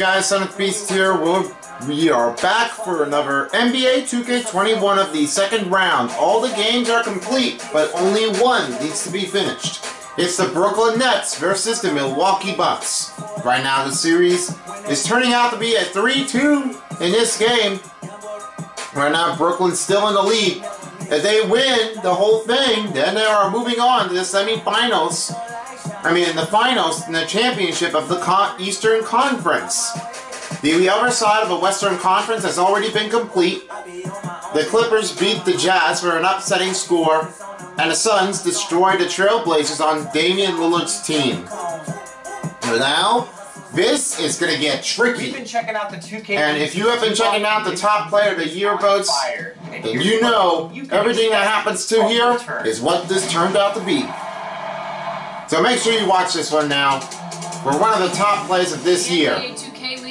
Guys, Son of Beast here. We're, we are back for another NBA 2K21 of the second round. All the games are complete, but only one needs to be finished. It's the Brooklyn Nets versus the Milwaukee Bucks. Right now the series is turning out to be a 3-2 in this game. Right now Brooklyn's still in the lead. If they win the whole thing, then they are moving on to the semifinals I mean, in the finals, in the championship of the Con Eastern Conference. The other side of the Western Conference has already been complete. The Clippers beat the Jazz for an upsetting score, and the Suns destroyed the Trailblazers on Damian Lillard's team. Now, this is going to get tricky. You've been checking out the 2K. And if you have been checking out the top player of the year votes, then you know everything that happens to here is what this turned out to be. So make sure you watch this one now. We're one of the top plays of this year.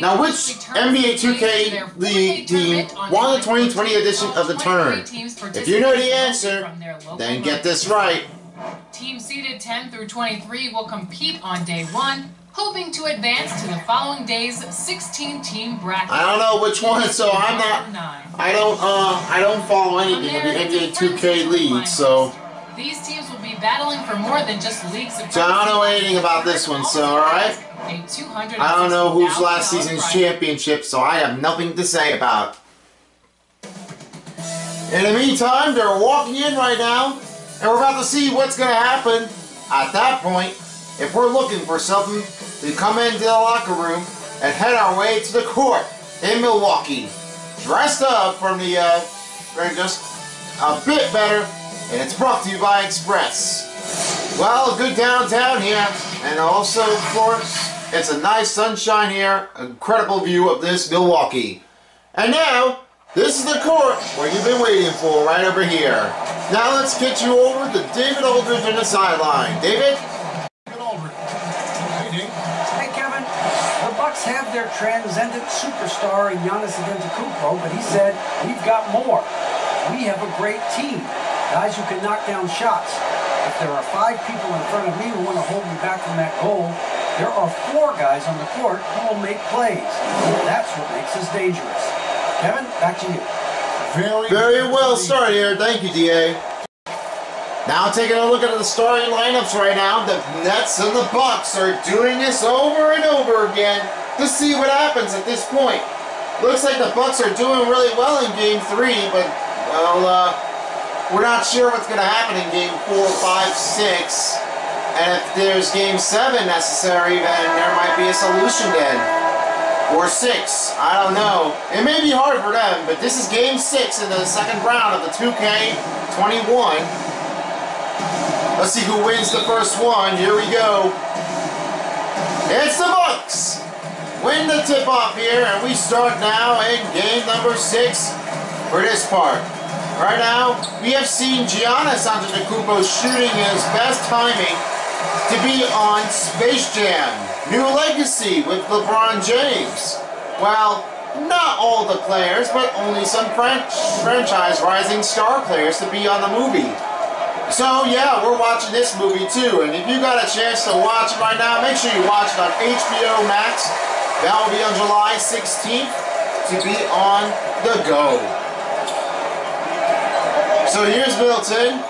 Now, which NBA 2K League team won the 2020 edition of the turn? If you know the answer, then get this right. Teams seeded 10 through 23 will compete on day one, hoping to advance to the following day's 16-team bracket. I don't know which one, so I'm not. I don't. Uh, I don't follow anything of the NBA 2K League, so. These teams will be battling for more than just league supremacy. So I don't know anything about this one, so alright? I don't know who's last season's championship, so I have nothing to say about. In the meantime, they're walking in right now, and we're about to see what's going to happen. At that point, if we're looking for something to come into the locker room and head our way to the court in Milwaukee, dressed up from the, uh, just a bit better and it's brought to you by Express. Well, good downtown here, and also, of course, it's a nice sunshine here, incredible view of this Milwaukee. And now, this is the court where you've been waiting for, right over here. Now let's get you over to David Aldridge in the sideline. David? Hey, Kevin. The Bucks have their transcendent superstar Giannis Antetokounmpo, but he said, we've got more. We have a great team. Guys who can knock down shots. If there are five people in front of me who want to hold me back from that goal, there are four guys on the court who will make plays. That's what makes us dangerous. Kevin, back to you. Very, Very well started here. Thank you, DA. Now taking a look at the starting lineups right now, the Nets and the Bucks are doing this over and over again to see what happens at this point. Looks like the Bucks are doing really well in Game 3, but, well, uh, we're not sure what's going to happen in game four, five, six. And if there's game seven necessary, then there might be a solution then. Or six. I don't know. It may be hard for them, but this is game six in the second round of the 2K21. Let's see who wins the first one. Here we go. It's the Bucks. Win the tip-off here, and we start now in game number six for this part. Right now, we have seen Giannis Antetokounmpo shooting his best timing to be on Space Jam, New Legacy with LeBron James. Well, not all the players, but only some French franchise rising star players to be on the movie. So yeah, we're watching this movie too, and if you got a chance to watch it right now, make sure you watch it on HBO Max. That will be on July 16th to be on the go. So here's Middleton.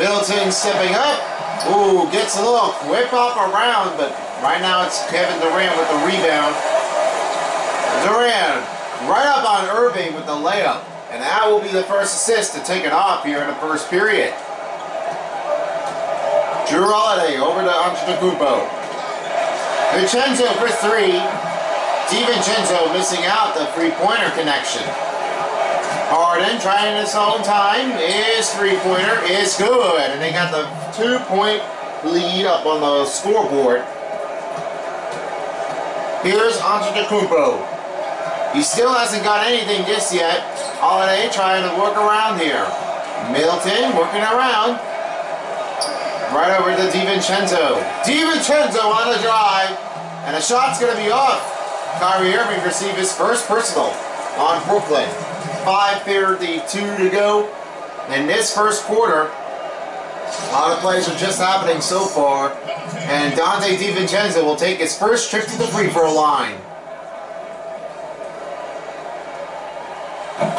Middleton stepping up. Ooh, gets a little whip up around, but right now it's Kevin Durant with the rebound. Durant right up on Irving with the layup. And that will be the first assist to take it off here in the first period. Jrue Holiday over to Antetokounmpo. Vincenzo for three. DiVincenzo missing out the three-pointer connection. Harden trying his own time. His three-pointer is good. And they got the two-point lead up on the scoreboard. Here's Antetokounmpo. He still hasn't got anything just yet. Holiday trying to work around here. Middleton working around. Right over to DiVincenzo. DiVincenzo on the drive. And the shot's going to be off. Kyrie Irving received his first personal on Brooklyn. Five thirty-two to go. In this first quarter, a lot of plays are just happening so far. And Donte DiVincenzo will take his first trip to the free throw line.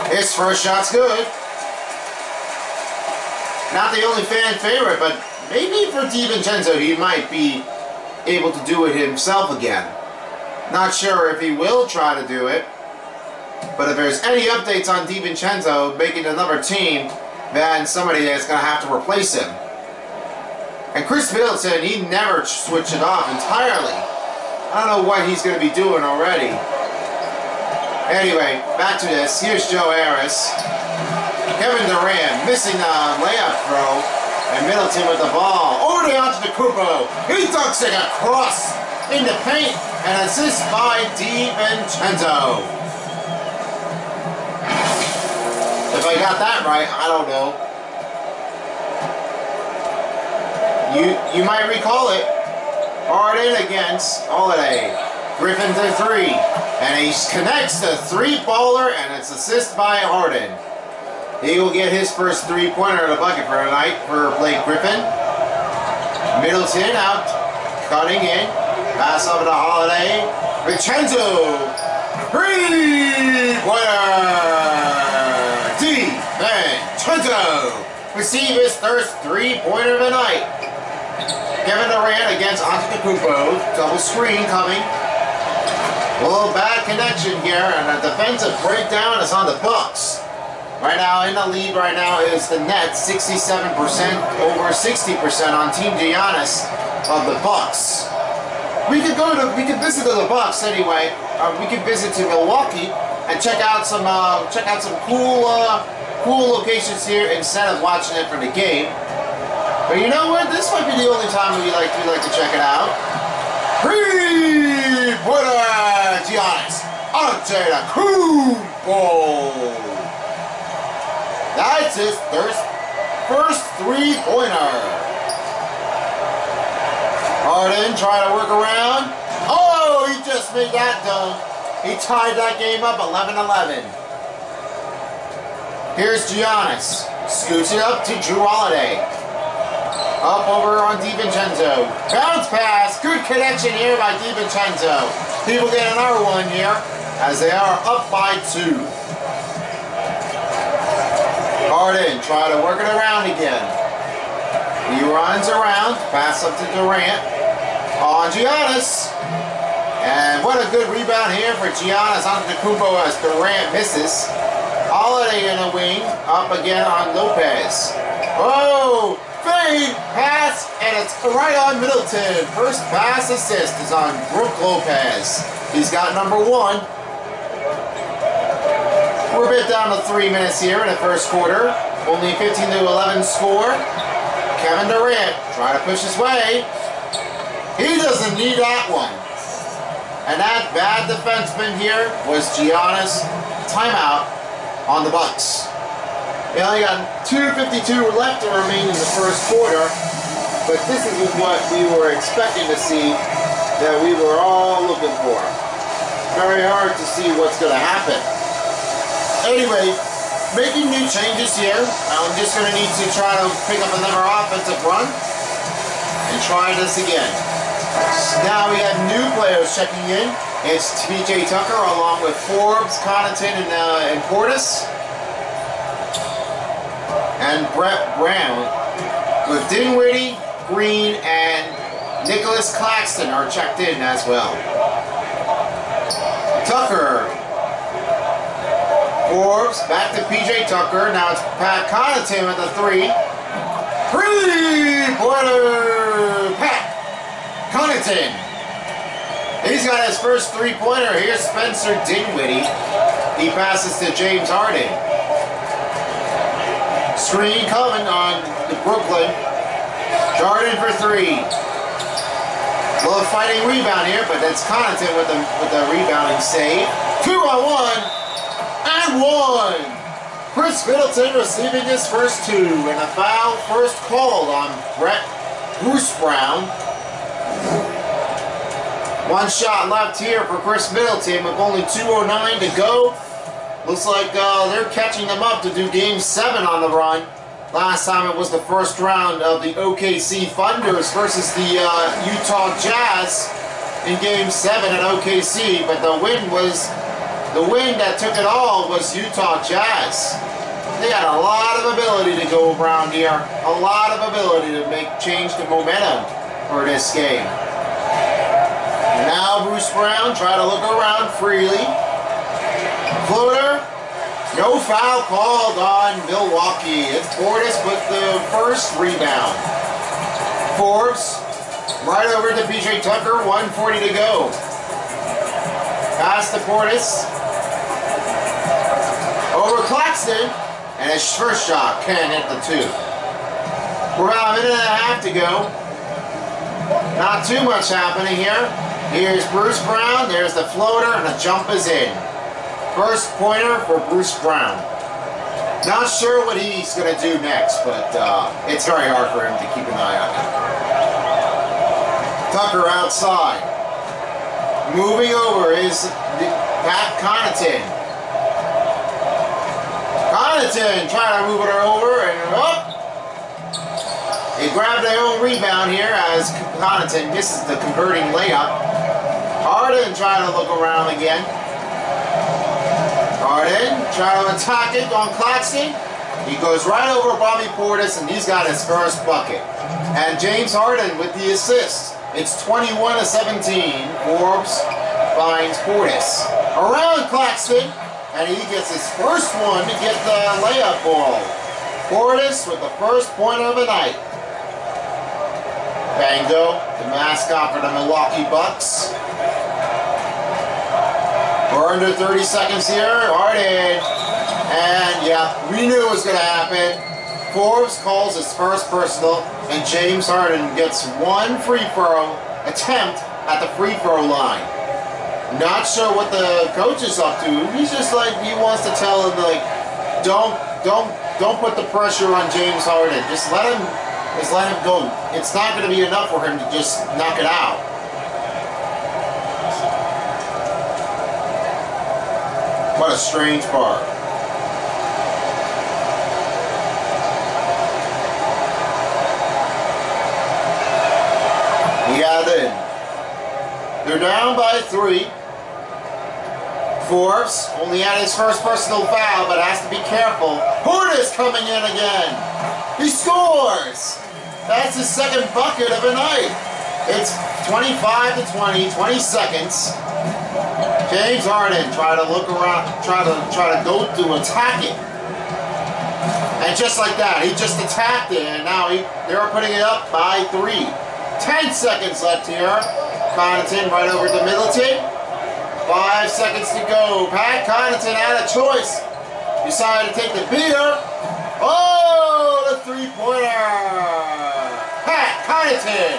His first shot's good. Not the only fan favorite, but maybe for DiVincenzo he might be able to do it himself again. Not sure if he will try to do it. But if there's any updates on DiVincenzo making another team, then somebody is going to have to replace him. And Khris Middleton, he never switched it off entirely. I don't know what he's going to be doing already. Anyway, back to this. Here's Joe Harris. Kevin Durant missing the layup throw. And Middleton with the ball. Over to Antetokounmpo. He dunks it across in the paint. And assist by DiVincenzo. I got that right, I don't know. You you might recall it. Harden against Holiday. Griffin to three. And he connects the three-baller, and it's assist by Harden. He will get his first three-pointer in the bucket for tonight for Blake Griffin. Middleton out, cutting in. Pass over to Holiday. Vincenzo. Three-pointer. DiVincenzo. Receive his first three-pointer of the night. Kevin Durant against Antetokounmpo. Double screen coming. A little bad connection here, and a defensive breakdown is on the Bucks. Right now, in the lead right now is the Nets, 67% over 60% on Team Giannis of the Bucks. We could go to, we could visit to the Bucks anyway. Uh, we could visit to Milwaukee and check out some, uh, check out some cool, uh, cool locations here instead of watching it from the game. But you know what? This might be the only time we like we like to check it out. Three-pointer Giannis Antetokounmpo. That's his first first three-pointer. Harden trying to work around. Oh, he just made that dunk. He tied that game up 11-11. Here's Giannis. Scoots it up to Jrue Holiday. Up over on DiVincenzo. Bounce pass. Good connection here by DiVincenzo. People get another one here as they are up by two. Harden try to work it around again. He runs around. Pass up to Durant. On Giannis. And what a good rebound here for Giannis Antetokounmpo as Durant misses. Holiday in the wing. Up again on Lopez. Oh! Fade pass, and it's right on Middleton. First pass assist is on Brook Lopez. He's got number one. We're a bit down to three minutes here in the first quarter. Only 15 to 11 score. Kevin Durant trying to push his way. He doesn't need that one. And that bad defenseman here was Giannis. Timeout on the Bucks. We only got 2.52 left to remain in the first quarter, but this is what we were expecting to see that we were all looking for. Very hard to see what's going to happen. Anyway, making new changes here. I'm just going to need to try to pick up another offensive run and try this again. Now we have new players checking in. It's PJ Tucker along with Forbes, Connaughton, and, uh, and Portis and Brett Brown with Dinwiddie, Green, and Nicholas Claxton are checked in as well. Tucker. Forbes, back to PJ Tucker. Now it's Pat Connaughton with the three. Three-pointer Pat Connaughton. He's got his first three-pointer. Here's Spencer Dinwiddie. He passes to James Harden. Screen coming on the Brooklyn. Jordan for three. Little fighting rebound here, but that's Connaughton with the with the rebounding save. Two on one and one. Khris Middleton receiving his first two, and a foul first called on Brett Bruce Brown. One shot left here for Khris Middleton with only 2.09 to go. Looks like uh, they're catching them up to do game seven on the run. Last time it was the first round of the OKC Thunders versus the uh, Utah Jazz in game seven at OKC, but the win was The wind that took it all was Utah Jazz. They had a lot of ability to go around here. A lot of ability to make change the momentum for this game. And now Bruce Brown try to look around freely. Floater. No foul called on Milwaukee. It's Portis with the first rebound. Forbes right over to PJ Tucker. 140 to go. Pass to Portis. Over Claxton. And his first shot can hit the two. We're about a minute and a half to go. Not too much happening here. Here's Bruce Brown. There's the floater, and the jump is in. First pointer for Bruce Brown. Not sure what he's going to do next, but uh, it's very hard for him to keep an eye on him. Tucker outside. Moving over is Pat Connaughton. Connaughton trying to move it over and up. He grabbed their own rebound here as Connaughton misses the converting layup. Harden trying to look around again. Harden trying to attack it on Claxton. He goes right over Bobby Portis and he's got his first bucket. And James Harden with the assist. It's 21 to 17. Forbes finds Portis. Around Claxton, and he gets his first one to get the layup ball. Portis with the first point of the night. Bango, the mascot for the Milwaukee Bucks. We're under 30 seconds here. Harden. And yeah, we knew it was going to happen. Forbes calls his first personal, and James Harden gets one free throw attempt at the free throw line. Not sure what the coach is up to. He's just like he wants to tell him like, don't, don't, don't put the pressure on James Harden. Just let him, just let him go. It's not going to be enough for him to just knock it out. What a strange part. He got in. They're down by three. Forbes only had his first personal foul, but has to be careful. Portis coming in again. He scores. That's his second bucket of the night. It's 25 to 20, 20 seconds. James Harden try to look around, try to try to go to attack it. And just like that, he just attacked it, and now he, they're putting it up by three. 10 seconds left here. Connaughton right over to Middleton. Five seconds to go. Pat Connaughton had a choice. Decided to take the beater. Oh, the three-pointer. Pat Connaughton.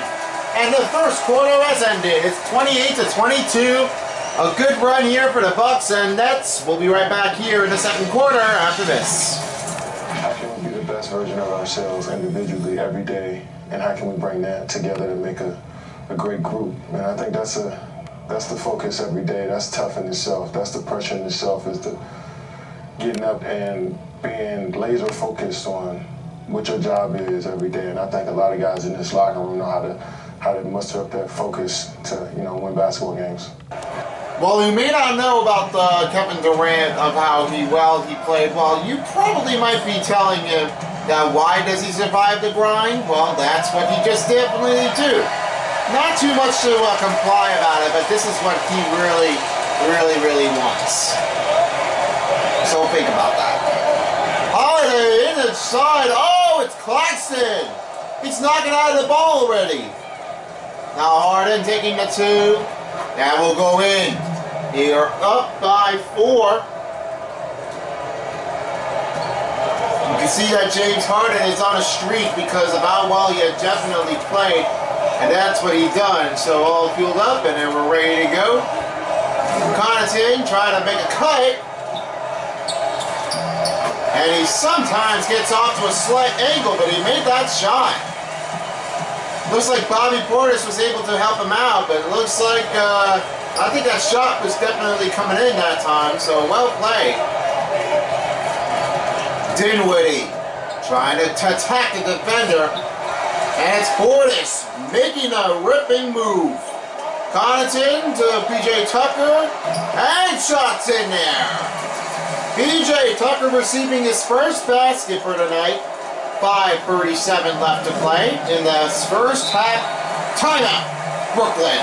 And the first quarter has ended. It's 28 to 22. A good run here for the Bucks and Nets. We'll be right back here in the second quarter after this. How can we be the best version of ourselves individually every day? And how can we bring that together to make a, a great group? And I think that's a that's the focus every day. That's tough in itself. That's the pressure in itself is the getting up and being laser focused on what your job is every day. And I think a lot of guys in this locker room know how to how to muster up that focus to you know win basketball games. While you may not know about uh, Kevin Durant of how he well he played well, you probably might be telling him that why does he survive the grind? Well, that's what he just definitely do. Not too much to uh, comply about it, but this is what he really, really, really wants. So think about that. Holiday in the side. Oh, it's Claxton. He's knocking out of the ball already. Now Harden taking the two. That will go in. They are up by four. You can see that James Harden is on a streak because of how well he had definitely played. And that's what he done. So all fueled up and then we're ready to go. Connaughton trying to make a cut. And he sometimes gets off to a slight angle, but he made that shot. Looks like Bobby Portis was able to help him out, but it looks like, uh, I think that shot was definitely coming in that time, so well played. Dinwiddie trying to attack the defender, and it's Portis making a ripping move. Connaughton to PJ Tucker, and shots in there. PJ Tucker receiving his first basket for tonight. 5.37 left to play in the first half. Timeout, Brooklyn.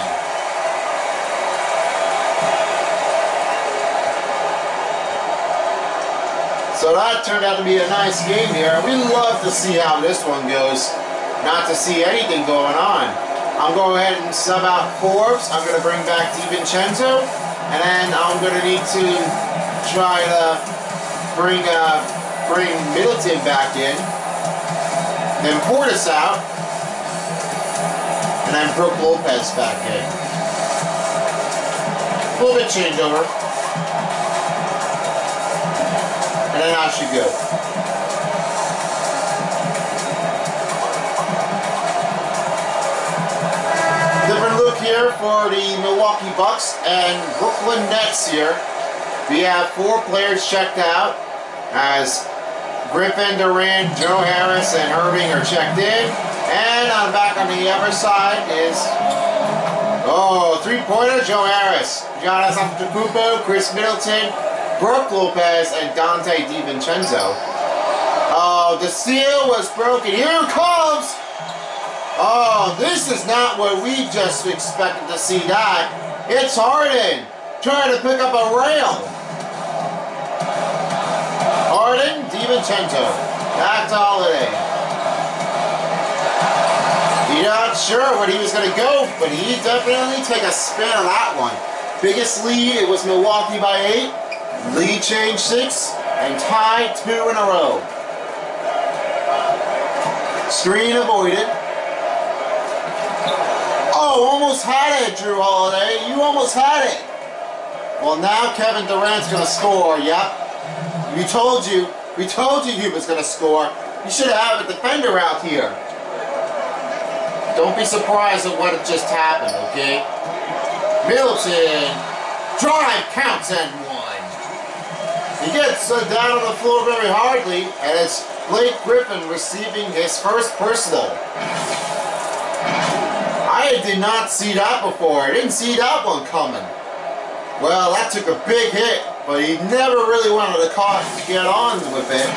So that turned out to be a nice game here. We love to see how this one goes. Not to see anything going on. I'll go ahead and sub out Forbes. I'm going to bring back DiVincenzo. And then I'm going to need to try to bring uh, bring Middleton back in. Then Portis out. And then Brook Lopez back in. A little bit changeover. And then go. Different look here for the Milwaukee Bucks and Brooklyn Nets here. We have four players checked out as Griffin, Durant, Joe Harris, and Irving are checked in. And on back on the other side is, oh, three-pointer, Joe Harris. Giannis Antetokounmpo, Khris Middleton, Brook Lopez, and Donte DiVincenzo. Oh, the seal was broken. Here it comes! Oh, this is not what we just expected to see that. It's Harden trying to pick up a rail. Harden, DiVincenzo. Back to Holiday. You're not sure where he was going to go, but he definitely take a spin on that one. Biggest lead, it was Milwaukee by eight. Lead change six, and tied two in a row. Screen avoided. Oh, almost had it, Jrue Holiday. You almost had it. Well, now Kevin Durant's going to score. Yep. We told you. We told you he was going to score. You should have a defender out here. Don't be surprised at what just happened, okay? Middleton. Drive counts and one. He gets uh, down on the floor very hardly, and it's Blake Griffin receiving his first personal. I did not see that before. I didn't see that one coming. Well, that took a big hit, but he never really wanted to get on with it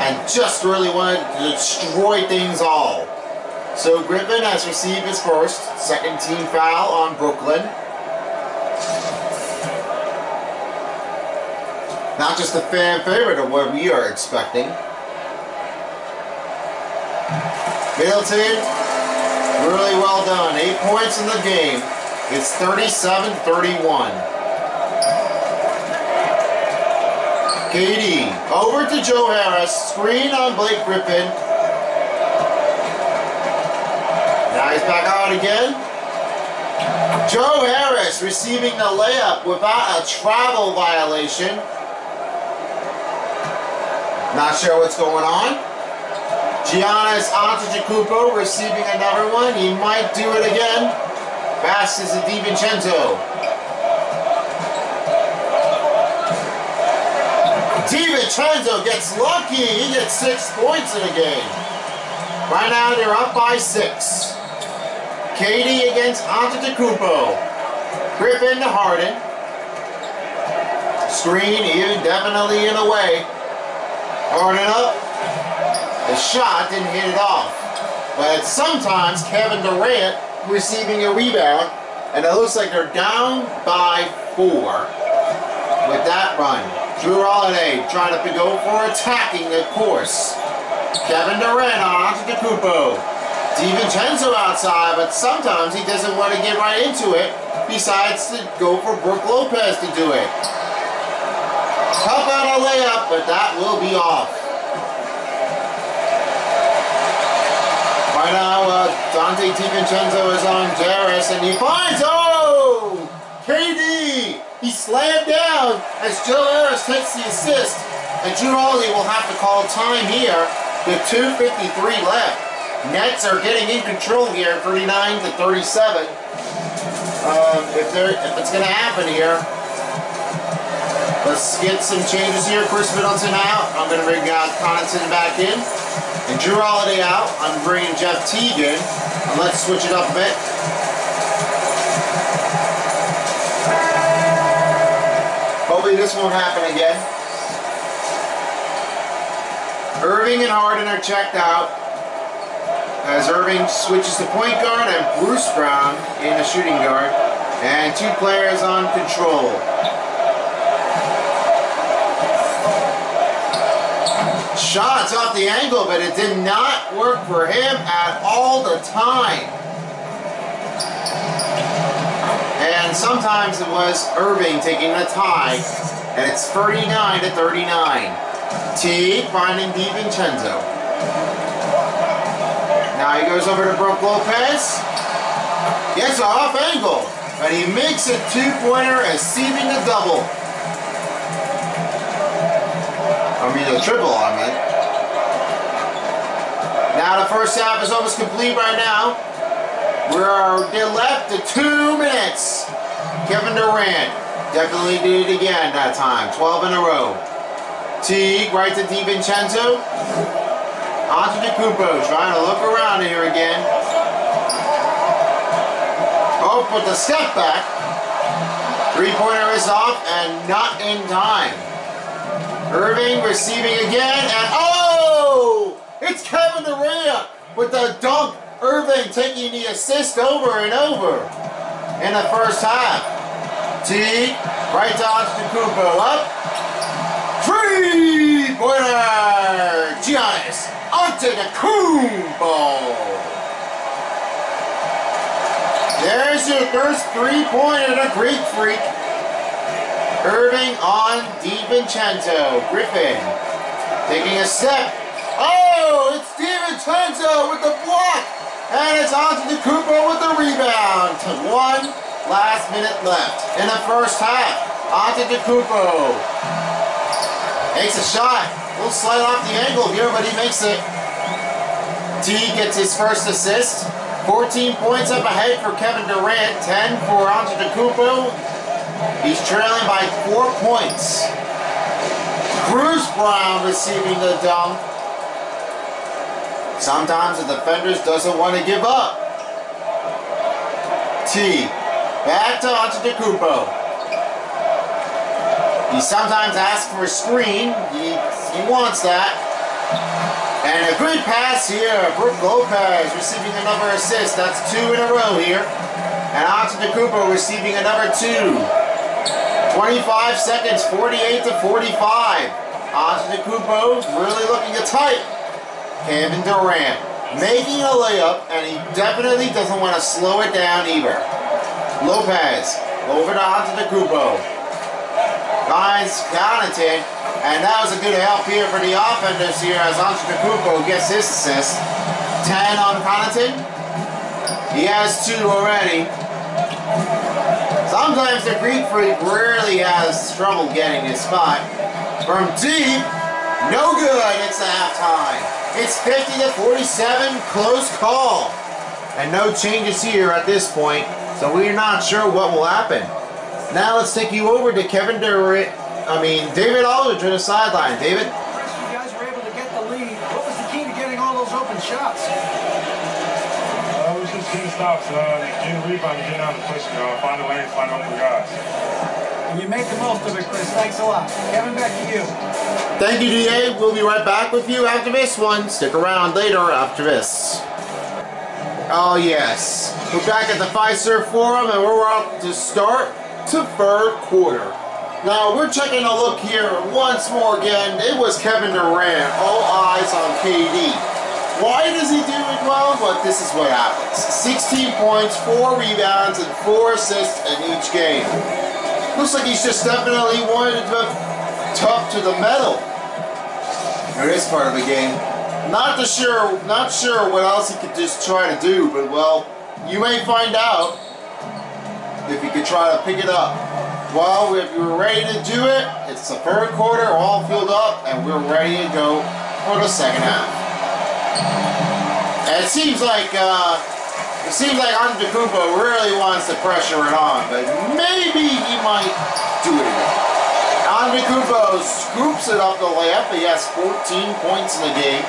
and just really wanted to destroy things all. So Griffin has received his first second team foul on Brooklyn. Not just a fan favorite of what we are expecting. Middleton, really well done. Eight points in the game. It's 37-31. KD, over to Joe Harris. Screen on Blake Griffin. Now he's back out again. Joe Harris receiving the layup without a travel violation. Not sure what's going on. Giannis Antetokounmpo receiving another one. He might do it again. Pass is to DiVincenzo. DiVincenzo gets lucky. He gets six points in the game. Right now they're up by six. KD against Antetokounmpo. Griffin to Harden. Screen, even definitely in a way. Harden up. The shot didn't hit it off. But sometimes Kevin Durant receiving a rebound, and it looks like they're down by four with that run. Jrue Holiday trying to go for attacking, of course. Kevin Durant on Antetokounmpo. DiVincenzo outside, but sometimes he doesn't want to get right into it. Besides to go for Brook Lopez to do it. Tough on a layup, but that will be off. Right now, uh, Donte DiVincenzo is on Jarris, and he finds, oh! He slammed down as Joe Harris takes the assist. And Jrue Holiday will have to call time here with 2.53 left. Nets are getting in control here, 39 to 37. Um, if, if it's going to happen here, let's get some changes here. Khris Middleton out. I'm going to bring uh, Connaughton back in. And Jrue Holiday out. I'm bringing Jeff Teague in. And let's switch it up a bit. Hopefully this won't happen again. Irving and Harden are checked out as Irving switches to point guard and Bruce Brown in the shooting guard and two players on control. Shots off the angle, but it did not work for him at all the time. And sometimes it was Irving taking the tie, and it's 39 to 39. T finding DiVincenzo. Now he goes over to Brook Lopez. Gets a off angle, but he makes a two-pointer, receiving the double. I mean a triple, I meant. Now the first half is almost complete right now. We're left to two minutes. Kevin Durant definitely did it again that time. 12 in a row. Teague right to DiVincenzo. Antetokounmpo trying to look around here again. Oh, but the step back. Three-pointer is off and not in time. Irving receiving again, and oh! It's Kevin Durant with the dunk. Irving taking the assist over and over in the first half. T, right to Antetokounmpo, up. Three-pointer! Giannis Antetokounmpo. There's your first three-pointer to Greek Freak. Irving on DiVincenzo. Griffin taking a step. Oh, it's DiVincenzo with the block. And it's on to Antetokounmpo with the rebound. One last minute left in the first half. On to Antetokounmpo makes a shot. A little slide off the angle here, but he makes it. T gets his first assist. 14 points up ahead for Kevin Durant. 10 for Antetokounmpo. He's trailing by four points. Bruce Brown receiving the dunk. Sometimes the defenders doesn't want to give up. T. Back to Antetokounmpo. He sometimes asks for a screen. He, he wants that. And a good pass here. Brook Lopez receiving another assist. That's two in a row here. And Antetokounmpo receiving another two. 25 seconds, 48 to 45. Antetokounmpo really looking to tight. Kevin Durant making a layup, and he definitely doesn't want to slow it down either. Lopez over to Antetokounmpo. Finds Connaughton, and that was a good help here for the offenders here as Antetokounmpo gets his assist. 10 on Connaughton. He has two already. Sometimes the Greek Freak really has trouble getting his spot. From deep, no good. It's halftime. It's 50 to 47, close call. And no changes here at this point, so we're not sure what will happen. Now let's take you over to Kevin Durant, I mean, David Aldridge on the sideline. David? Chris, you guys were able to get the lead. What was the key to getting all those open shots? Uh, it was just getting stops, uh, getting rebound, getting out of push, you know, finding lanes, finding open guys. And you make the most of it, Chris. Thanks a lot. Kevin, back to you. Thank you, DA. We'll be right back with you after this one. Stick around later after this. Oh, yes. We're back at the Fiserv Forum, and we're about to start to third quarter. Now, we're taking a look here once more again. It was Kevin Durant. All eyes on KD. Why does he do it well? But this is what happens. 16 points, 4 rebounds, and 4 assists in each game. Looks like he's just definitely wanted to tough to the metal. For this part of the game. Not to sure not sure what else he could just try to do, but well, you may find out if he could try to pick it up. Well, if you're ready to do it, it's the third quarter, all filled up, and we're ready to go for the second half. And it seems like uh, it seems like Antetokounmpo really wants to pressure it on, but maybe he might do it again. Antetokounmpo scoops it up the layup. He has 14 points in the game.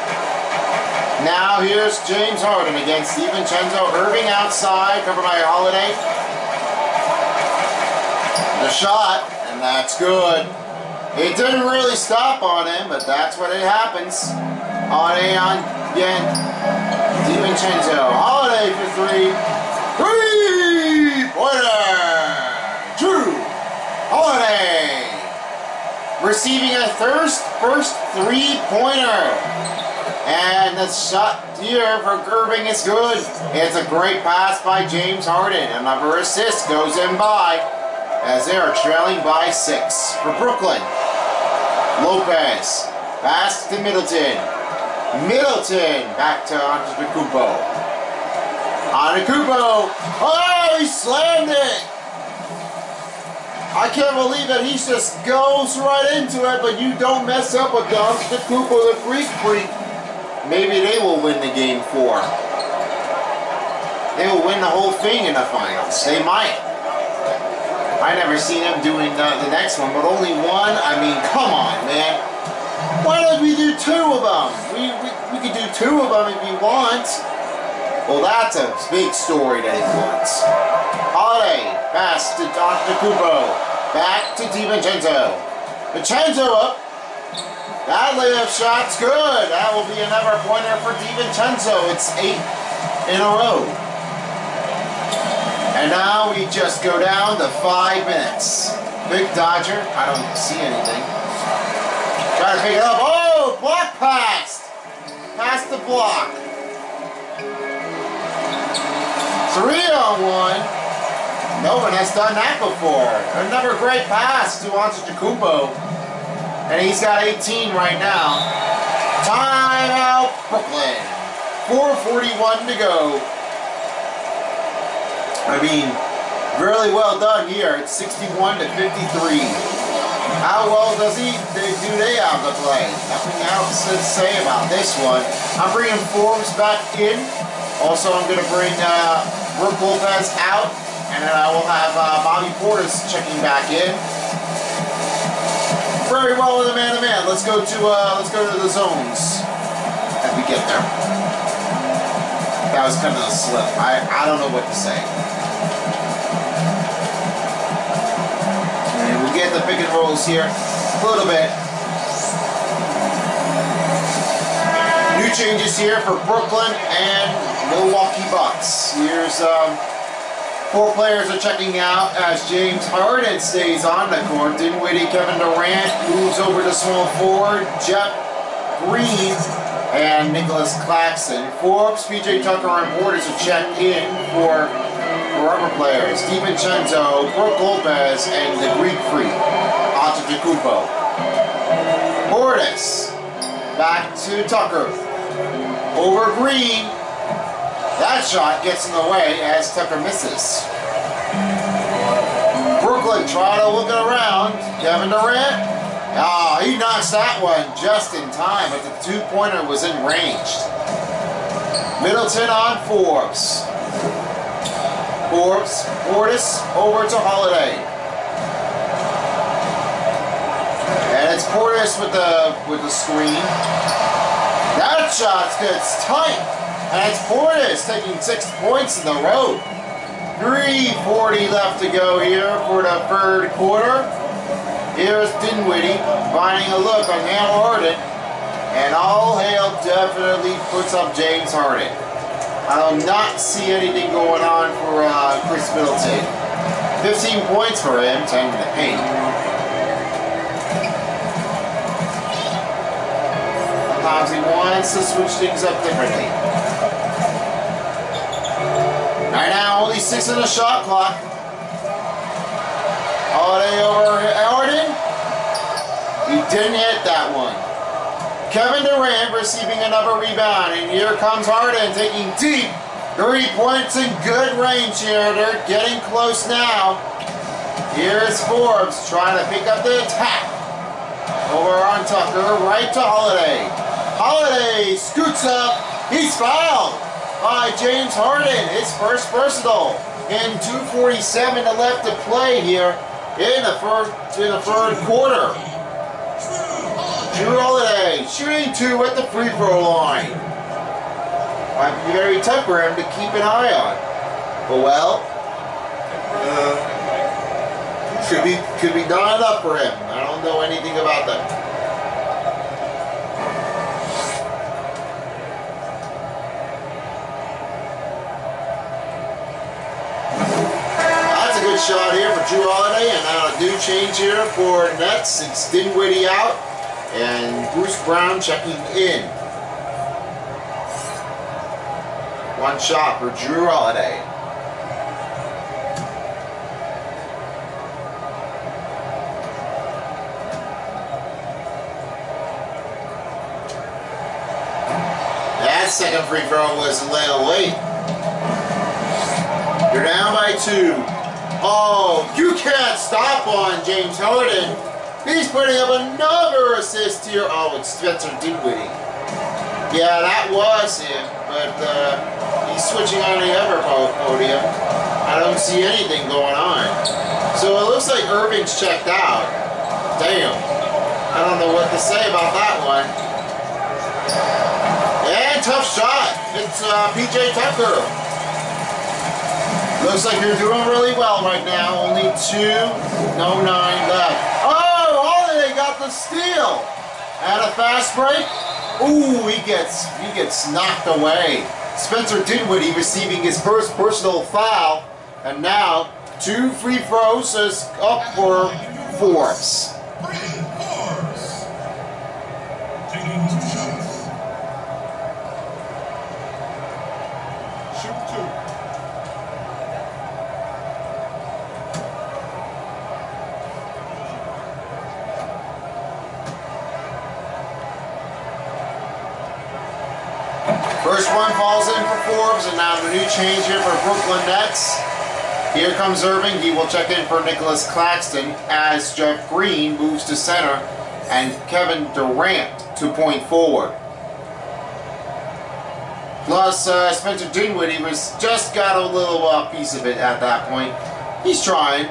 Now here's James Harden against DiVincenzo. Irving outside, covered by Holiday. The shot, and that's good. It didn't really stop on him, but that's what it happens. On again. DiVincenzo. Holiday for three. Three pointer. Jrue. Holiday. Receiving a first first three pointer. And the shot here for Irving is good. It's a great pass by James Harden. Another assist goes in by as they are trailing by six for Brooklyn. Lopez. Pass to Middleton. Middleton back to Antetokounmpo. Antetokounmpo. Oh, he slammed it. I can't believe that he just goes right into it, but you don't mess up with Antetokounmpo, the freak freak. Maybe they will win the game four. They will win the whole thing in the finals. They might. I never seen them doing the, the next one, but only one. I mean, come on, man. Why don't we do two of them? We, we, we could do two of them if you want. Well, that's a big story that he. Holiday, pass to Dr. Kubo. Back to DiVincenzo. Vincenzo up. That layup shot's good. That will be another pointer for DiVincenzo. It's eight in a row. And now we just go down to five minutes. Big Dodger. I don't see anything. Oh, block passed. Pass the block. Three on one. No one has done that before. Another great pass to Antetokounmpo. And he's got 18 right now. Timeout, Brooklyn. 4.41 to go. I mean, really well done here. It's 61 to 53. How well does he do they have to play? Nothing else to say about this one. I'm bringing Forbes back in. Also, I'm going to bring uh, Brook Lopez out. And then I will have uh, Bobby Portis checking back in. Very well in the man-to-man. Let's go to uh, let's go to the zones as we get there. That was kind of a slip. I, I don't know what to say. Get the pick and rolls here a little bit. New changes here for Brooklyn and Milwaukee Bucks. Here's um, four players are checking out as James Harden stays on the court. Dinwiddie, Kevin Durant moves over to small forward. Jeff Green and Nicholas Claxton. Forbes, PJ Tucker, and Portis are checked in for forever players. DiVincenzo, Brook Lopez, and the Greek Freak, Antetokounmpo. Portis, back to Tucker. Over Green. That shot gets in the way as Tucker misses. Brooklyn trying to look it around. Kevin Durant. Ah, he knocks that one just in time, but the two-pointer was in range. Middleton on Forbes. Forbes, Portis over to Holiday. And it's Portis with the with the screen. That shot gets tight. And it's Portis taking six points in the row. 3.40 left to go here for the third quarter. Here's Dinwiddie finding a look on Hal Harden. And all hail definitely puts up James Harden. I do not see anything going on for uh, Khris Middleton. 15 points for him, 10 in the paint. Sometimes he wants to switch things up differently. Right now, only six in the shot clock. Holiday over Harden. He didn't hit that one. Kevin Durant receiving another rebound, and here comes Harden taking deep. Three points in good range here. They're getting close now. Here's Forbes trying to pick up the attack. Over on Tucker, right to Holiday. Holiday scoots up. He's fouled by James Harden. His first personal. And 247 to left to play here in the third, in the third quarter. Holiday shooting two at the free throw line. Might be very tough for him to keep an eye on. But well, uh, be could be not enough for him. I don't know anything about that. That's a good shot here for Jrue Holiday, and now a new change here for Nets. It's Dinwiddie out, and Bruce Brown checking in. One shot for Jrue Holiday. That second free throw was a little late. You're down by two. Oh, you can't stop on James Harden. He's putting up another assist here. Oh, it's Spencer Dinwiddie. Yeah, that was him, but uh, he's switching on the other podium. I don't see anything going on. So it looks like Irving's checked out. Damn. I don't know what to say about that one. And tough shot. It's uh, PJ Tucker. Looks like you're doing really well right now. Only two, no nine left. Oh, the steal. And a fast break. Ooh, he gets he gets knocked away. Spencer Dinwiddie receiving his first personal foul, and now two free throws is up for Forbes. And now the new change here for Brooklyn Nets. Here comes Irving. He will check in for Nicholas Claxton as Jeff Green moves to center and Kevin Durant to point forward. Plus, uh, Spencer Dinwiddie was just got a little uh, piece of it at that point. He's trying.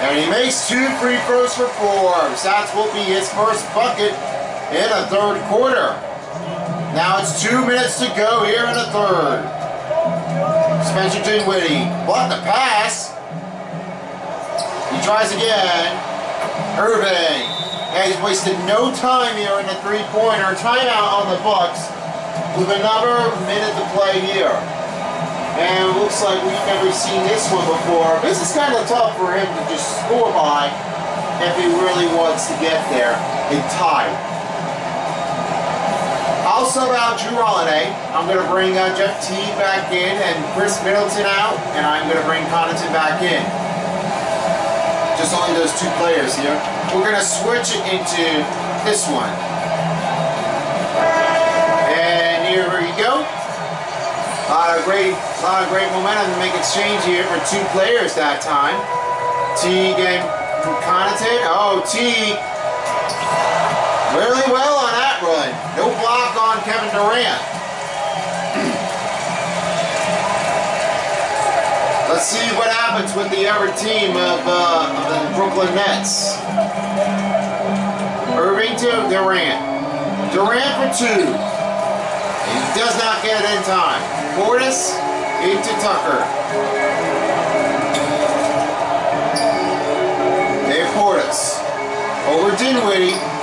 And he makes two free throws for Forbes. That will be his first bucket in the third quarter. Now it's two minutes to go here in the third. Spencer Dinwiddie blocked the pass. He tries again. Irving. And he's wasted no time here in the three-pointer. Timeout on the Bucks with another minute to play here. And it looks like we've never seen this one before. This is kind of tough for him to just score by if he really wants to get there and tie. I'll sub out Jrue Holiday. I'm going to bring uh, Jeff Teague back in and Khris Middleton out, and I'm going to bring Connaughton back in. Just only those two players here. We're going to switch it into this one. And here we go. A lot of great, lot of great momentum to make exchange here for two players that time. Teague and Connaughton. Oh, Teague really well on that run. No block on Kevin Durant. Let's see what happens with the other team of, uh, of the Brooklyn Nets. Irving to Durant. Durant for two. He does not get it in time. Portis into Tucker. Dave Portis. Over Dinwiddie.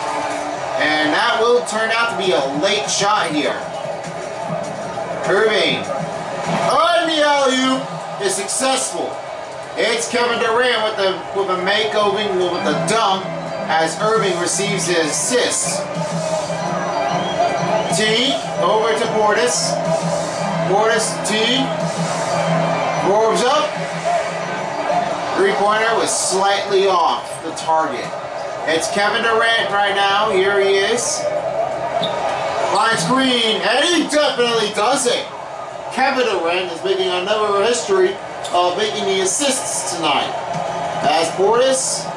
And that will turn out to be a late shot here. Irving. On the alley-oop is successful. It's Kevin Durant with the with a makeover with the dunk as Irving receives his assist. T over to Portis. Portis T. Forbes up. Three-pointer was slightly off the target. It's Kevin Durant right now. Here he is. Line screen, and he definitely does it. Kevin Durant is making another history of making the assists tonight. As Portis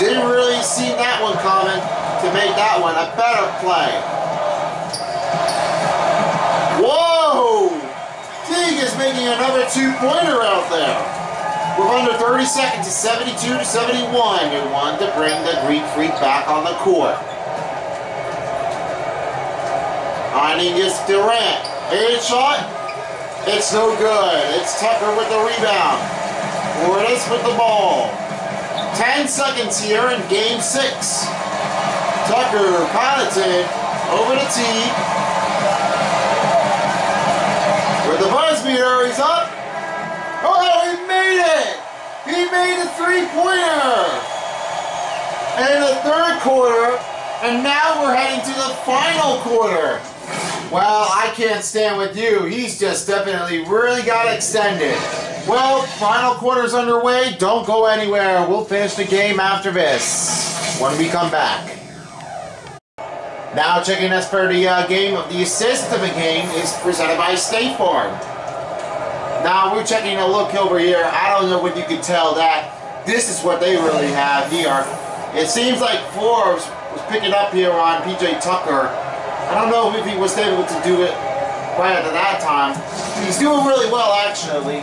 didn't really see that one coming to make that one a better play. Whoa! Teague is making another two-pointer out there. With under 30 seconds, it's 72 to 71. They want to bring the Greek Freak back on the court. Finding is Durant. Head shot. It's no good. It's Tucker with the rebound. Portis with the ball. 10 seconds here in game six. Tucker, Connaughton, over to T. With the buzz beater, he's up. He made a three-pointer! In the third quarter, and now we're heading to the final quarter. Well, I can't stand with you. He's just definitely really got extended. Well, final quarter's underway. Don't go anywhere. We'll finish the game after this when we come back. Now checking us for the uh, game of the assist of the game is presented by State Farm. Now we're checking a look over here. I don't know what you can tell that this is what they really have here. It seems like Forbes was picking up here on PJ Tucker. I don't know if he was able to do it right at that time. He's doing really well actually.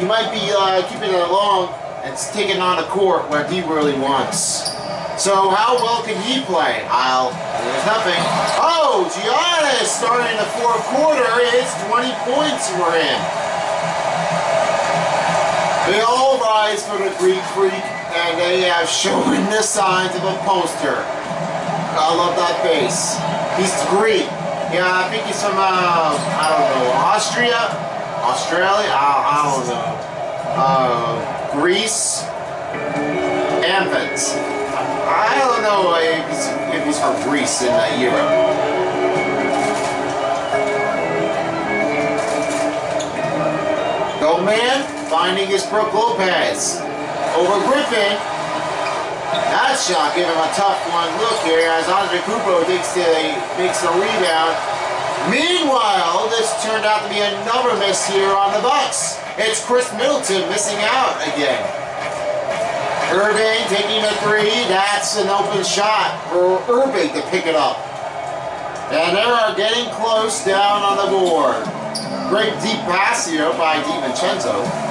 He might be uh, keeping it along and taking on the court where he really wants. So how well can he play? I'll, there's nothing. Oh, Giannis starting the fourth quarter. It's 20 points we're him. They all rise for the Greek Freak, and they have shown the signs of a poster. I love that face. He's Greek. Yeah, I think he's from, uh, I don't know, Austria? Australia? I, I don't know. Uh, Greece? Athens. I don't know if he's, if he's from Greece in that Europe. Go man, finding his Brook Lopez. Over Griffin. That shot gave him a tough one. Look here as Andre Kupo takes the, makes the rebound. Meanwhile, this turned out to be another miss here on the Bucks. It's Khris Middleton missing out again. Irving taking a three. That's an open shot for Irving to pick it up. And they are getting close down on the board. Great deep pass here by DiVincenzo.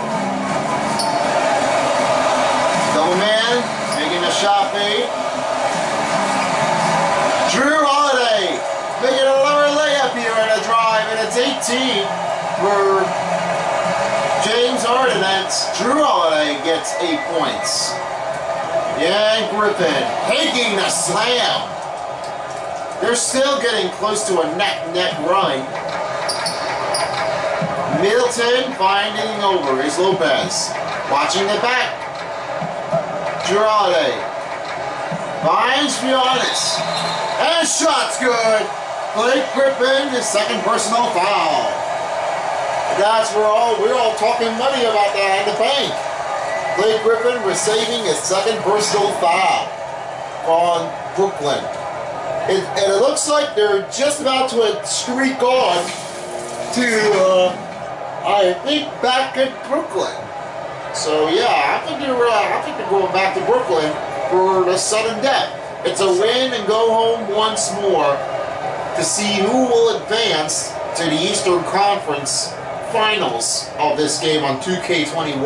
Double man, making a shot fade. Jrue Holiday making a lower layup here in a drive, and it's 18 for James Harden. That's Jrue Holiday gets eight points. Yeah, Griffin taking the slam. They're still getting close to a neck-neck run. Middleton finding over is Lopez. Watching the back. Holiday. Finds Giannis. And shot's good. Blake Griffin, his second personal foul. That's we're all we're all talking money about that in the bank. Blake Griffin receiving his second personal foul on Brooklyn. It, and it looks like they're just about to streak on to, uh, I think, back at Brooklyn. So yeah, I think they're, uh, I think they're going back to Brooklyn for the sudden death. It's a win and go home once more to see who will advance to the Eastern Conference Finals of this game on 2K21.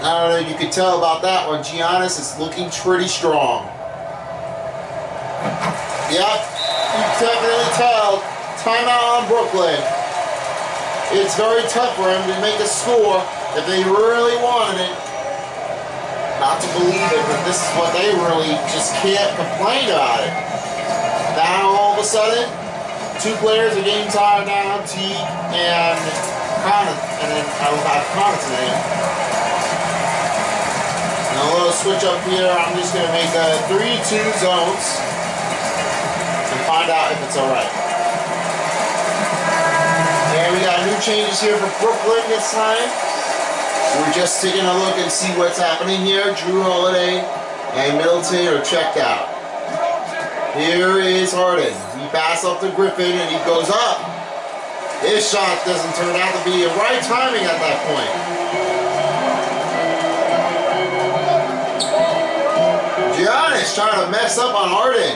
I don't know if you could tell about that one. Giannis is looking pretty strong. Yep, you definitely tell. Timeout on Brooklyn. It's very tough for him to make a score if they really wanted it. Not to believe it, but this is what they really just can't complain about it. Now all of a sudden, two players are getting tired now, T and Connaughton, and then I will have Connaughton in. Now a little switch up here, I'm just gonna make a 3-2 zones and find out if it's alright. And we got new changes here for Brooklyn this time. We're just taking a look and see what's happening here. Jrue Holiday and Middleton are checked out. Here is Harden. He passes up to Griffin and he goes up. His shot doesn't turn out to be the right timing at that point. Giannis trying to mess up on Harden.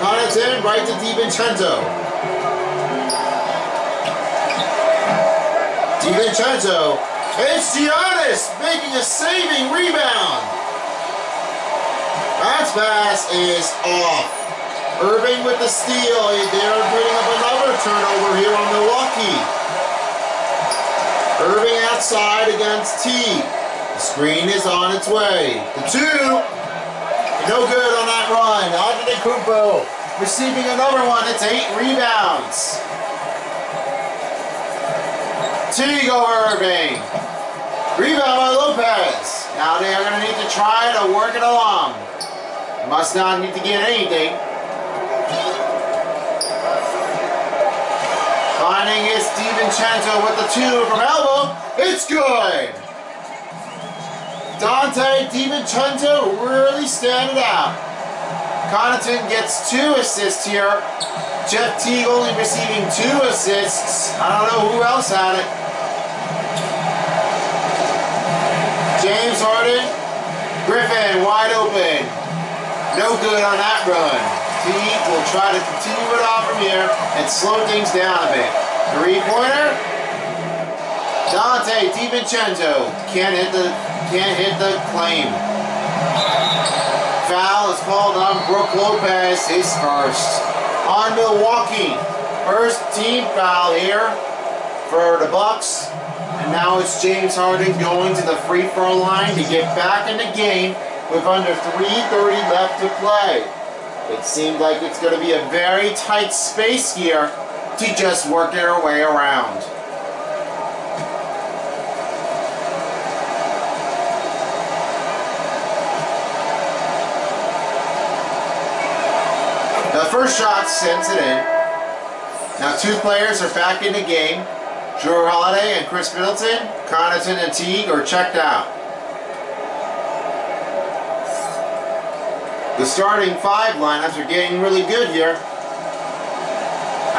Connaughton right to DiVincenzo. DiVincenzo. It's Giannis making a saving rebound. Bounce pass is off. Irving with the steal. They're putting up another turnover here on Milwaukee. Irving outside against T. The screen is on its way. The two. No good on that run. Antetokounmpo receiving another one. It's eight rebounds. Over Irving. Rebound by Lopez. Now they are going to need to try to work it along. Must not need to get anything. Finding is DiVincenzo with the two from elbow. It's good. Donte DiVincenzo really standing out. Connaughton gets two assists here. Jeff Teague only receiving two assists. I don't know who else had it. James Harden. Griffin wide open. No good on that run. Teague will try to continue it off from here and slow things down a bit. Three-pointer. Donte DiVincenzo can't hit the can't hit the claim. Foul is called on Brook Lopez, his first. On Milwaukee, first team foul here for the Bucks. And now it's James Harden going to the free throw line to get back in the game with under 3.30 left to play. It seemed like it's going to be a very tight space here to just work their way around. The first shot sends it in. Now two players are back in the game. Jrue Holiday and Khris Middleton, Connaughton and Teague are checked out. The starting five lineups are getting really good here.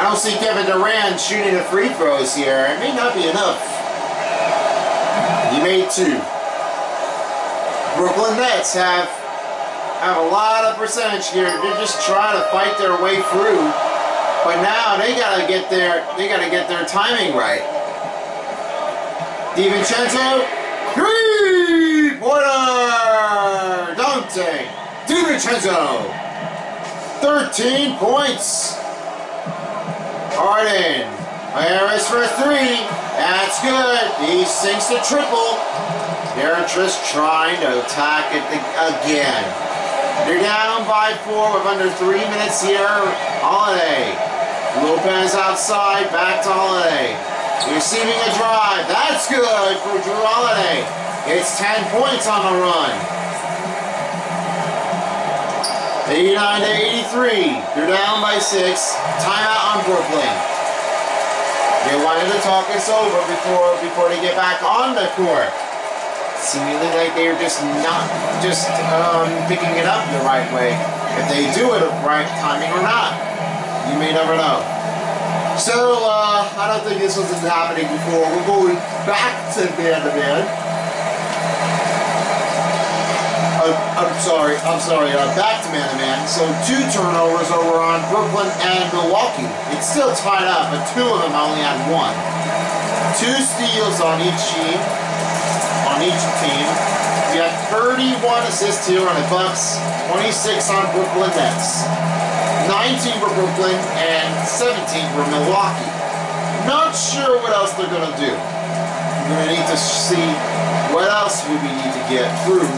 I don't see Kevin Durant shooting the free throws here. It may not be enough. He made two. Brooklyn Nets have have a lot of percentage here. They're just trying to fight their way through. But now they gotta get their they gotta get their timing right. DiVincenzo, three pointer, Donte DiVincenzo, 13 points. Harden, Harris for three, that's good. He sinks the triple. They're just trying to attack it again. They're down by four with under three minutes here. Holiday. Lopez outside, back to Holiday. Receiving a drive. That's good for Jrue Holiday. It's 10 points on the run. 89 to 83. They're down by six. Timeout on Brooklyn. They wanted to talk us over before before they get back on the court seemingly like they're just not just um, picking it up the right way. If they do it right timing or not, you may never know. So uh, I don't think this was happening before. We're going back to man to man. I'm sorry, I'm sorry, uh, back to man to man. So two turnovers over on Brooklyn and Milwaukee. It's still tied up, but two of them only had one. Two steals on each team on each team. We have 31 assists here on the Bucks, 26 on Brooklyn Nets, 19 for Brooklyn, and 17 for Milwaukee. Not sure what else they're going to do. We're going to need to see what else we need to get through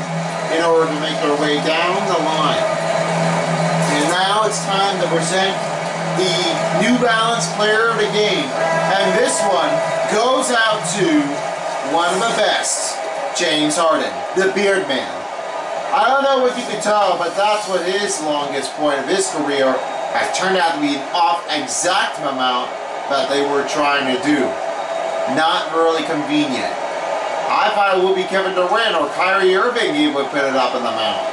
in order to make our way down the line. And now it's time to present the New Balance Player of the Game. And this one goes out to one of the best, James Harden, the Beard Man. I don't know if you can tell, but that's what his longest point of his career has turned out to be off exact amount that they were trying to do. Not really convenient. I thought it would be Kevin Durant or Kyrie Irving he would put it up in the mount.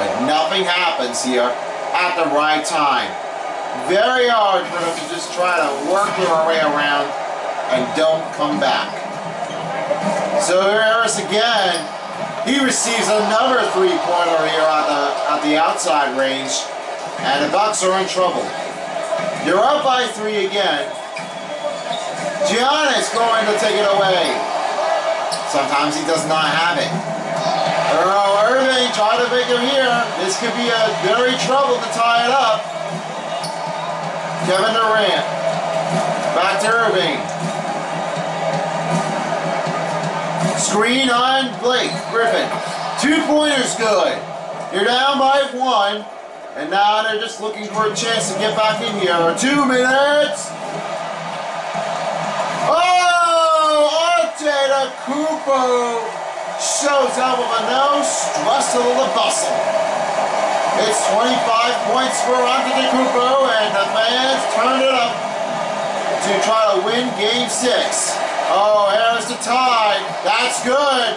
But nothing happens here at the right time. Very hard for them to just try to work their way around and don't come back. So here Harris again, he receives another three-pointer here at the at the outside range, and the Bucks are in trouble. You're up by three again. Giannis going to take it away. Sometimes he does not have it. Earl Irving trying to make him here. This could be a very trouble to tie it up. Kevin Durant. Back to Irving. Screen on Blake Griffin. Two pointers good. You're down by one. And now they're just looking for a chance to get back in here. Two minutes. Oh, Antetokounmpo shows up with a no stress to the bustle. It's 25 points for Antetokounmpo, and the fans turned it up to try to win Game Six. Oh, here's the tie. That's good.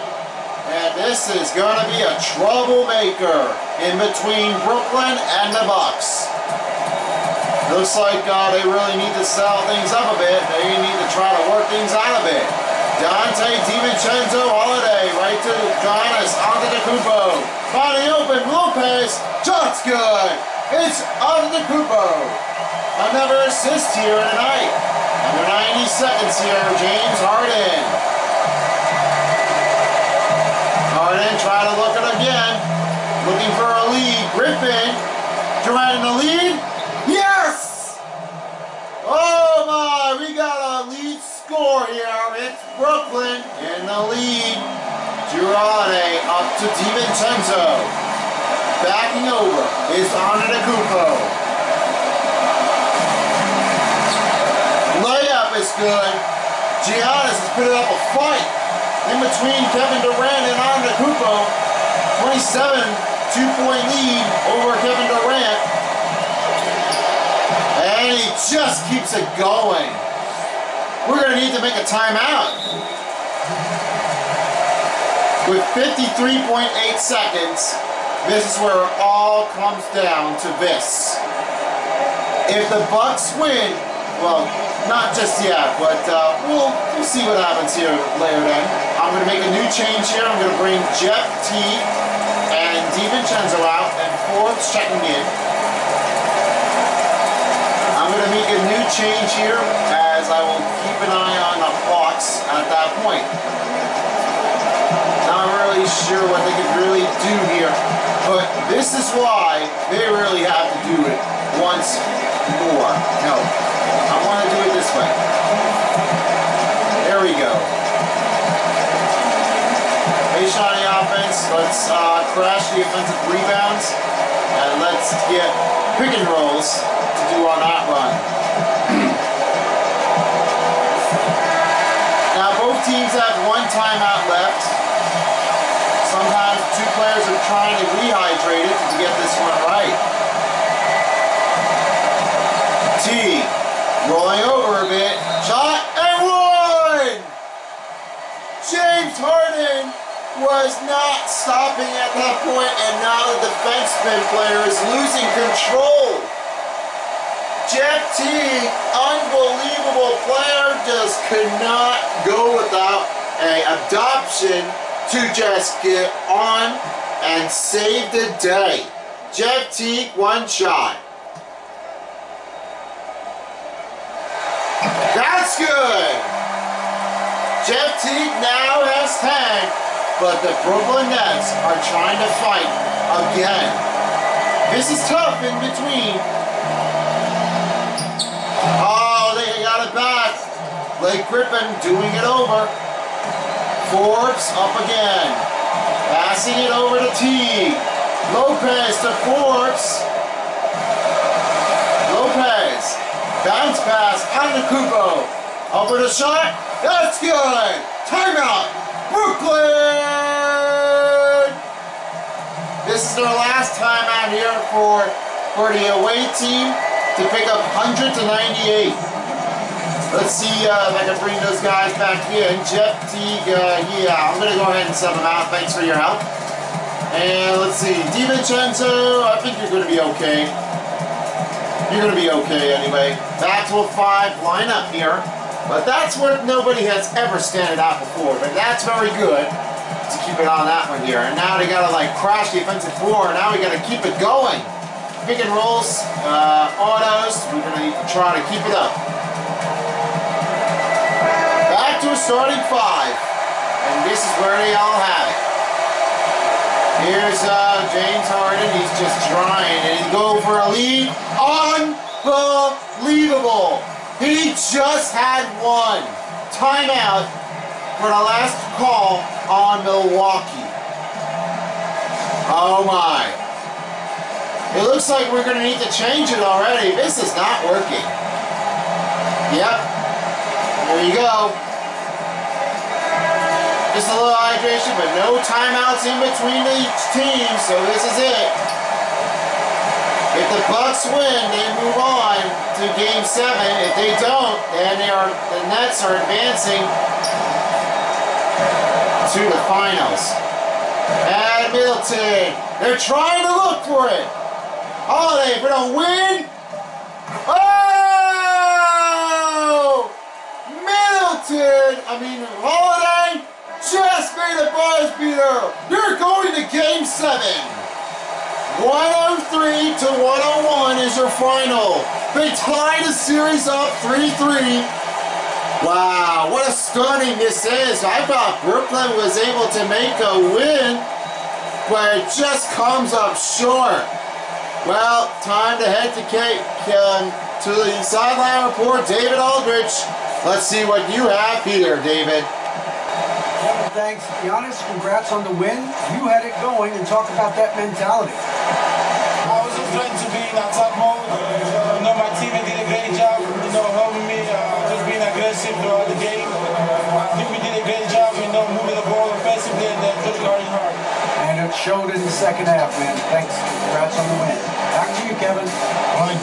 And this is going to be a troublemaker in between Brooklyn and the Bucks. Looks like uh, they really need to settle things up a bit. They need to try to work things out a bit. Donte DiVincenzo Holiday right to Giannis Antetokounmpo. Body open, Lopez, shots good. It's Antetokounmpo. Another assist here tonight. Under 90 seconds here, James Harden. Harden trying to look it again. Looking for a lead. Griffin. Durant in the lead. Yes! Oh my, we got a lead score here. It's Brooklyn in the lead. Durante up to DiVincenzo. Backing over is Antetokounmpo. Good. Giannis has put up a fight in between Kevin Durant and Antetokounmpo. 27 two-point lead over Kevin Durant. And he just keeps it going. We're going to need to make a timeout. With 53.8 seconds, this is where it all comes down to this. If the Bucks win, well, not just yet, but uh, we'll, we'll see what happens here later then. I'm going to make a new change here. I'm going to bring Jeff Teague and DiVincenzo out and Forbes checking in. I'm going to make a new change here as I will keep an eye on the Hawks at that point. Not really sure what they could really do here, but this is why they really have to do it once more. No, I want to do it this way. There we go. Patient on the offense. Let's uh, crash the offensive rebounds and let's get pick and rolls to do on that run. now both teams have one timeout left. Sometimes two players are trying to rehydrate it to get this one right. T rolling over a bit. Shot and one! James Harden was not stopping at that point, and now the defenseman player is losing control. Jeff Teague, unbelievable player, just could not go without a adoption to just get on and save the day. Jeff Teague, one shot. Good. Jeff Teague now has 10, but the Brooklyn Nets are trying to fight again. This is tough in between. Oh, they got it back. Blake Griffin doing it over. Forbes up again. Passing it over to Teague. Lopez to Forbes. Lopez. Bounce pass on the Kubo. Over the shot. That's good. Timeout. Brooklyn. This is their last time out here for, for the away team to pick up 100 to 98. Let's see uh, if I can bring those guys back in. Jeff Teague, uh, yeah, I'm going to go ahead and sub them out. Thanks for your help. And let's see, DiVincenzo, I think you're going to be okay. You're going to be okay anyway. Back to a five lineup here. But that's where nobody has ever standed out before. But that's very good to keep it on that one here. And now they got to like crash the offensive floor. Now we got to keep it going. Pick and rolls, uh, autos, we're going to need to try to keep it up. Back to a starting five. And this is where they all have it. Here's uh, James Harden. He's just trying and he go for a lead. Unbelievable. He just had one timeout for the last call on Milwaukee. Oh my. It looks like we're going to need to change it already. This is not working. Yep. There you go. Just a little hydration, but no timeouts in between each team, so this is it. If the Bucks win, they move on to Game 7. If they don't, then they are, the Nets are advancing to the finals. And Middleton, they're trying to look for it. Oh, they gonna win? Oh! Middleton, I mean Holiday, just made a buzz beater. You're going to Game 7. 103 to 101 is your final. They tied the series up 3-3. Wow, what a stunning this is. I thought Brooklyn was able to make a win, but it just comes up short. Well, time to head to Kate, um, to the sideline report. David Aldridge. Let's see what you have here, David. Thanks. Giannis, congrats on the win. You had it going and talk about that mentality. I was just trying to be in attack mode. You know, my teammate did a great job, you know, helping me, uh, just being aggressive throughout the game. I think we did a great job, you know, moving the ball offensively and then just guarding hard. And it showed in the second half, man. Thanks. Congrats on the win. Back to you, Kevin.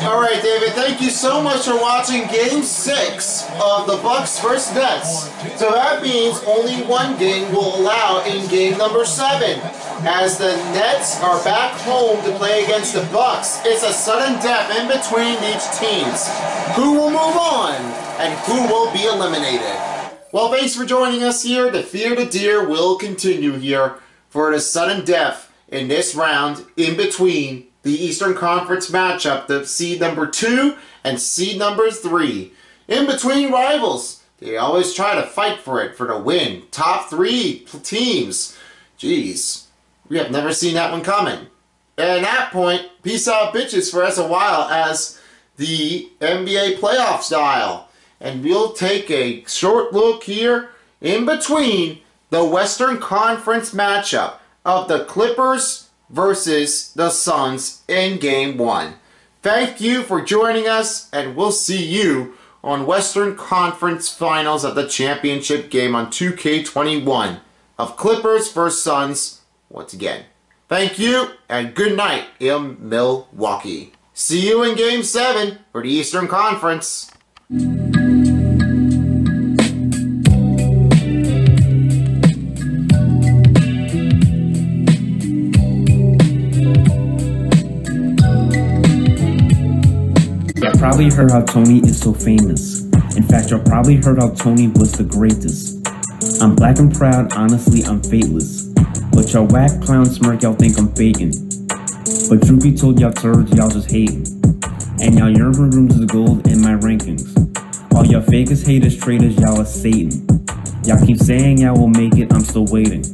All right, David. Thank you so much for watching Game Six of the Bucks vs Nets. So that means only one game will allow in Game Number Seven, as the Nets are back home to play against the Bucks. It's a sudden death in between each teams. Who will move on and who will be eliminated? Well, thanks for joining us here. The Fear the Deer will continue here for the sudden death in this round in between the Eastern Conference matchup, the seed number two and seed number three. In between rivals, they always try to fight for it for the win. Top three teams. Jeez, we have never seen that one coming. And at that point, peace out bitches for us a while as the NBA playoff style. And we'll take a short look here in between the Western Conference matchup of the Clippers versus the Suns in Game 1. Thank you for joining us, and we'll see you on Western Conference Finals of the Championship game on 2K21 of Clippers vs. Suns once again. Thank you, and good night in Milwaukee. See you in Game 7 for the Eastern Conference. Probably heard how Tony is so famous. In fact, y'all probably heard how Tony was the greatest. I'm black and proud, honestly, I'm fateless. But y'all whack clown smirk, y'all think I'm faking. But Droopy told y'all turds, y'all just hating. And y'all urban rooms is gold in my rankings. All y'all fakest, haters, traitors, y'all are Satan. Y'all keep saying y'all will make it, I'm still waiting.